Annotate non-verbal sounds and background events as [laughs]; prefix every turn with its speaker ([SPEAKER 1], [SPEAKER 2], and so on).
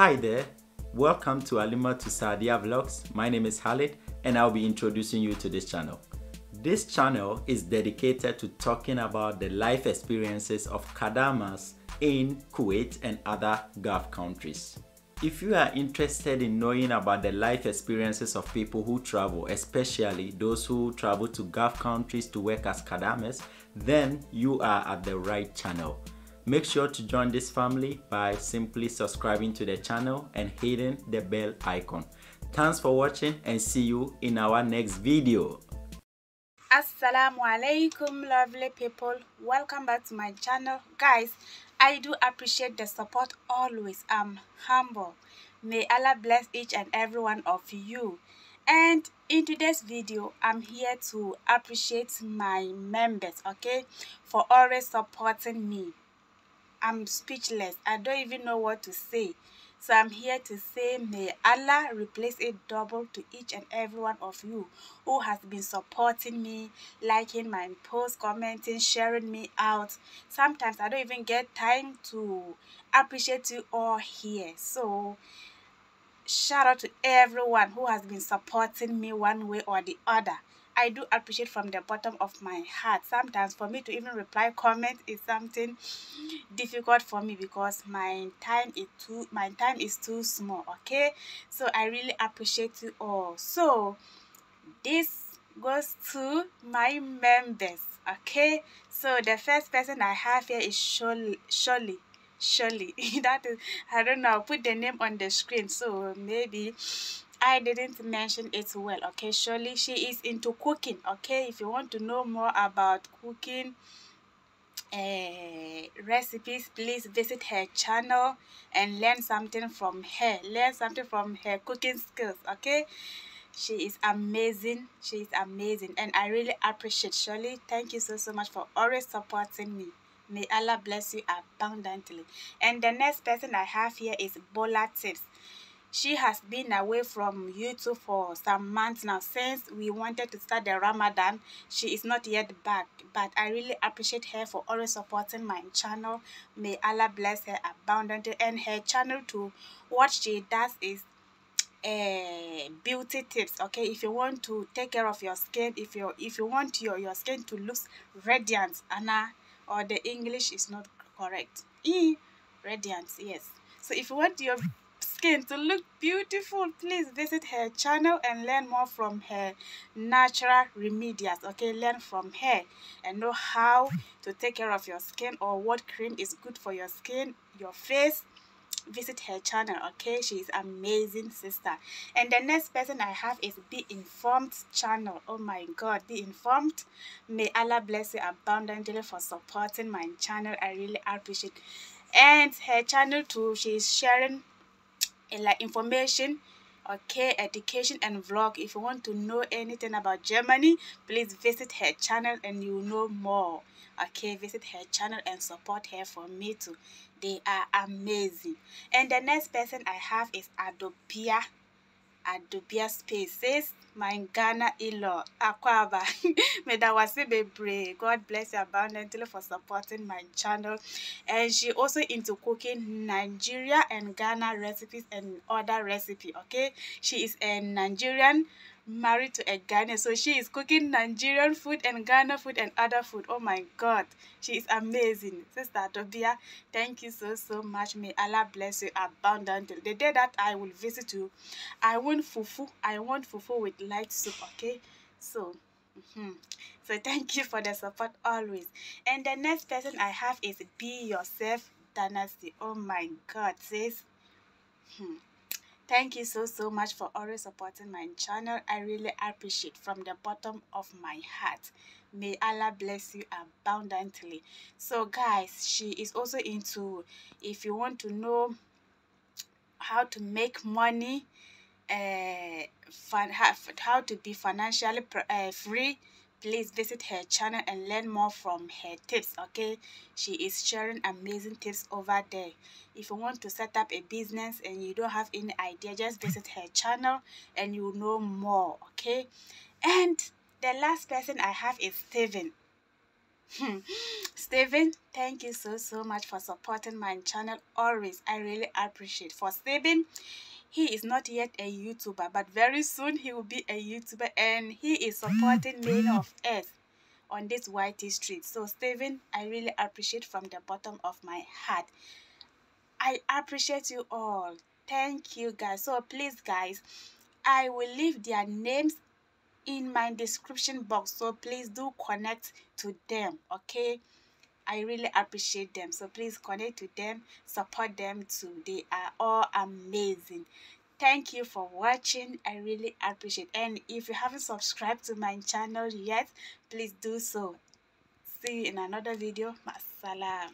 [SPEAKER 1] Hi there, welcome to Alimatu Sadia Vlogs. My name is Khalid and I'll be introducing you to this channel. This channel is dedicated to talking about the life experiences of Kadamas in Kuwait and other Gulf countries. If you are interested in knowing about the life experiences of people who travel, especially those who travel to Gulf countries to work as Kadamas, then you are at the right channel. Make sure to join this family by simply subscribing to the channel and hitting the bell icon. Thanks for watching and see you in our next video.
[SPEAKER 2] assalamu alaikum lovely people. Welcome back to my channel. Guys i do appreciate the support always. I'm humble. May allah bless each and every one of you. And in today's video i'm here to appreciate my members okay for always supporting me i'm speechless i don't even know what to say so I'm here to say, may Allah replace it double to each and every one of you who has been supporting me, liking my posts, commenting, sharing me out. Sometimes I don't even get time to appreciate you all here. So shout out to everyone who has been supporting me one way or the other. I do appreciate from the bottom of my heart. Sometimes for me to even reply comment is something difficult for me because my time is too my time is too small. Okay, so I really appreciate you all. So this goes to my members. Okay, so the first person I have here is Shirley. Shirley. [laughs] That is I don't know. I'll put the name on the screen so maybe I didn't mention it well, okay? Surely she is into cooking, okay? If you want to know more about cooking uh, recipes, please visit her channel and learn something from her. Learn something from her cooking skills, okay? She is amazing. She is amazing. And I really appreciate Shirley. Thank you so, so much for always supporting me. May Allah bless you abundantly. And the next person I have here is Bola Tips she has been away from YouTube for some months now since we wanted to start the Ramadan. She is not yet back, but I really appreciate her for always supporting my channel. May Allah bless her abundantly and her channel too. What she does is uh, beauty tips okay if you want to take care of your skin if you if you want your your skin to look radiant anna or the english is not correct e radiant yes so if you want your skin to look beautiful please visit her channel and learn more from her natural remedies okay? Learn from her and know how to take care of your skin or what cream is good for your skin your face. Visit her channel okay? She is amazing sister. And the next person i have is be informed channel. Oh my god be informed. May allah bless you abundantly for supporting my channel. I really appreciate. And her channel too she is sharing like information okay education and vlog. If you want to know anything about germany please visit her channel and you know more okay? Visit her channel and support her for me too. They are amazing. And the next person i have is Adubea Adubea spaces my Ghana in-law, Akwaba. [laughs] May that was. God bless you abundantly for supporting my channel. And she also into cooking Nigeria and Ghana recipes and other recipe. Okay, she is a Nigerian married to a Ghanaian. So she is cooking Nigerian food and Ghana food and other food. Oh my God. She is amazing. Sister Tobia, thank you so, so much. May Allah bless you abundantly. The day that I will visit you, I want fufu. I want fufu with light soup, okay? So, mm -hmm. so thank you for the support always. And the next person I have is Be Yourself Dynasty. Oh my God, sis. Hmm. Thank you so, so much for always supporting my channel. I really appreciate from the bottom of my heart. May Allah bless you abundantly. So guys, she is also into, if you want to know how to make money, uh, fun, how to be financially uh, free, please visit her channel and learn more from her tips okay? She is sharing amazing tips over there. If you want to set up a business and you don't have any idea just visit her channel and you know more okay? And the last person i have is Stephen. Hmm. Stephen, thank you so so much for supporting my channel always. I really appreciate. For Stephen, he is not yet a YouTuber, but very soon he will be a YouTuber and he is supporting many of us on this YT street. So Stephen, I really appreciate from the bottom of my heart. I appreciate you all. Thank you guys. So please guys, I will leave their names in my description box. So please do connect to them, okay? I really appreciate them. So please connect to them, support them too. They are all amazing. Thank you for watching. I really appreciate. And if you haven't subscribed to my channel yet, please do so. See you in another video. Masalam.